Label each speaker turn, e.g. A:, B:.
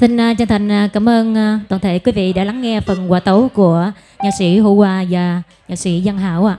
A: xin à, chân thành à, cảm ơn à, toàn thể quý vị đã lắng nghe phần hòa tấu của nhạc sĩ Hữu Hòa và nhạc sĩ Văn Hảo ạ.